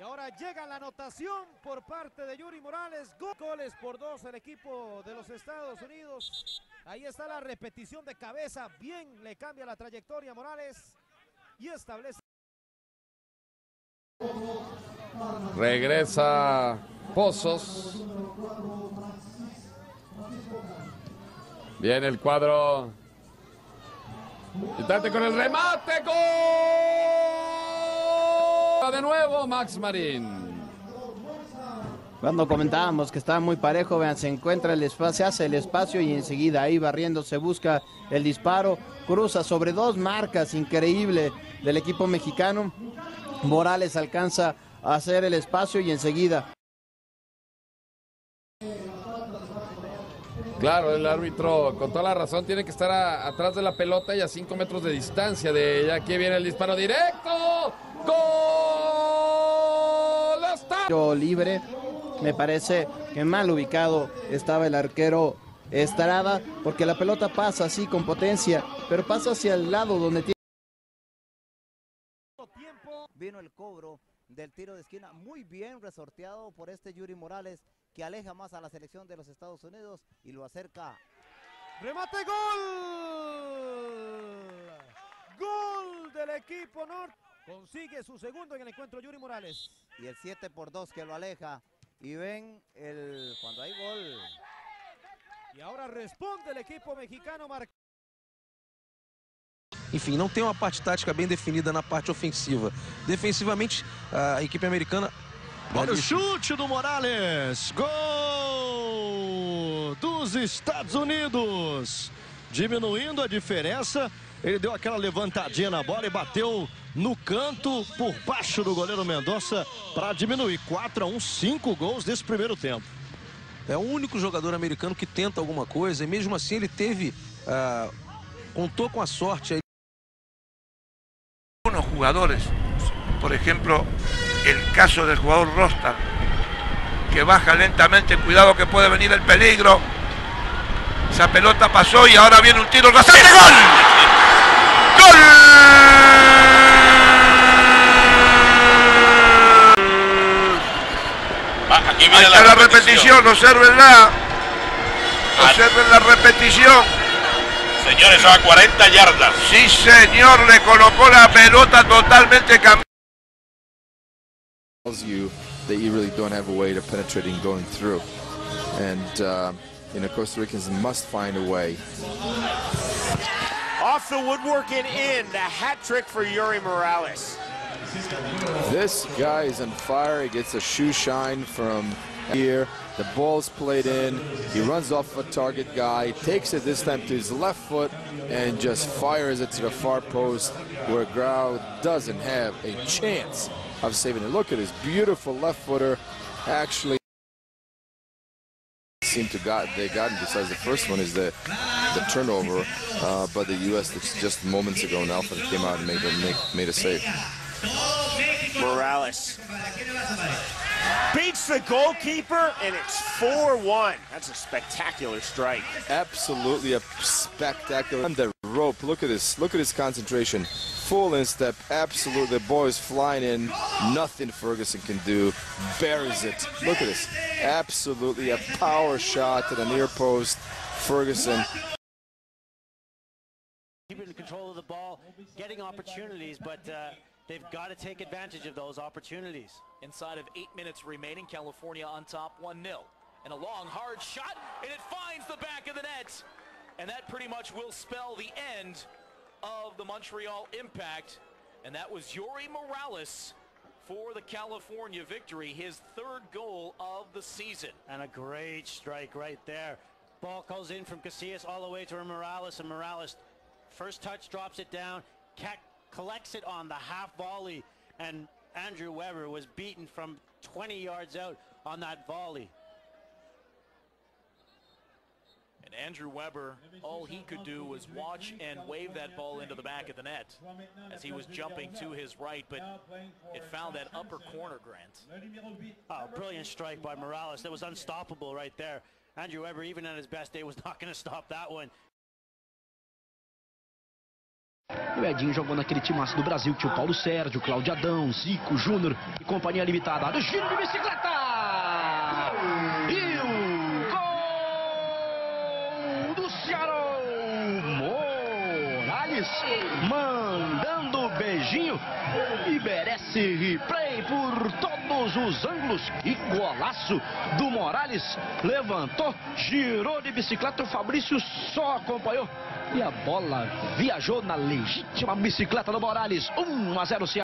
Y ahora llega la anotación por parte de Yuri Morales. Go- Goles por dos el equipo de los Estados Unidos. Ahí está la repetición de cabeza. Bien le cambia la trayectoria Morales. Y establece. Regresa Pozos. Viene el cuadro. Instante con el remate. ¡Gol! De nuevo Max Marín. Cuando comentábamos que estaba muy parejo, vean, se encuentra el espacio, se hace el espacio y enseguida ahí barriendo se busca el disparo, cruza sobre dos marcas, increíble del equipo mexicano. Morales alcanza a hacer el espacio y enseguida Claro, el árbitro con toda la razón tiene que estar a- atrás de la pelota y a 5 metros de distancia de ella. Aquí viene el disparo directo. ¡Gol! Libre. Me parece que mal ubicado estaba el arquero Estrada, porque la pelota pasa así con potencia, pero pasa hacia el lado donde tiene. Vino el cobro del tiro de esquina, muy bien resorteado por este Yuri Morales, que aleja más a la selección de los Estados Unidos y lo acerca. ¡Remate gol! Gol del equipo norte. Consigue su segundo en el encuentro Yuri Morales. Y el 7 por 2 que lo aleja. Y ven el cuando hay gol. Y ahora responde el equipo mexicano marcando. Enfim, não tem uma parte tática bem definida na parte ofensiva. Defensivamente, a equipe americana. Olha o chute do Morales. Gol dos Estados Unidos. Diminuindo a diferença. Ele deu aquela levantadinha na bola e bateu no canto por baixo do goleiro Mendonça para diminuir 4 a 1, 5 gols desse primeiro tempo. É o único jogador americano que tenta alguma coisa e mesmo assim ele teve. ah, contou com a sorte aí. Algunos jugadores, por ejemplo, el caso del jugador Rostar, que baja lentamente, cuidado que puede venir el peligro. Esa pelota pasó y ahora viene un tiro rasante. ¡Gol! Aquí Ahí viene está la repetición, observenla. Observen la repetición. Señores, a 40 yardas. Sí, señor, le colocó la pelota totalmente cambiada. tells you that you really don't have a way to penetrating going through. And, uh, you know, Costa Ricans must find a way. Off the woodwork and in, the hat trick for Yuri Morales. This guy is on fire. He gets a shoe shine from here. The ball's played in. He runs off a target guy, takes it this time to his left foot, and just fires it to the far post where Grau doesn't have a chance of saving it. Look at this beautiful left footer. Actually, seem to got they gotten besides the first one is the the turnover, uh, but the U.S. just moments ago now came out and made a made a save. Morales beats the goalkeeper, and it's 4-1. That's a spectacular strike. Absolutely a spectacular. On the rope, look at this. Look at his concentration. Full instep. Absolutely, the ball is flying in. Nothing Ferguson can do. Buries it. Look at this. Absolutely a power shot to the near post. Ferguson keeping control of the ball, getting opportunities, but uh, they've got to take advantage of those opportunities. Inside of eight minutes remaining, California on top 1-0. And a long, hard shot, and it finds the back of the net. And that pretty much will spell the end of the Montreal Impact. And that was Yuri Morales for the California victory, his third goal of the season. And a great strike right there. Ball goes in from Casillas all the way to Morales, and Morales, first touch, drops it down, ca- collects it on the half volley, and Andrew Weber was beaten from 20 yards out on that volley. And Andrew Weber, all he could do was watch and wave that ball into the back of the net as he was jumping to his right, but it found that upper corner, Grant. Oh, brilliant strike by Morales. That was unstoppable right there. Andrew Weber, even at his best day, was not going to stop that one. O Edinho jogou naquele timaço do Brasil, que tinha o Paulo Sérgio, Cláudio Adão, Zico, Júnior e companhia limitada. Do giro de bicicleta! E o gol do Ceará! Morales mandando beijinho e merece replay por todos os ângulos. E golaço do Morales. Levantou, girou de bicicleta. O Fabrício só acompanhou. E a bola viajou na legítima bicicleta do Morales. 1 a 0 Ceará.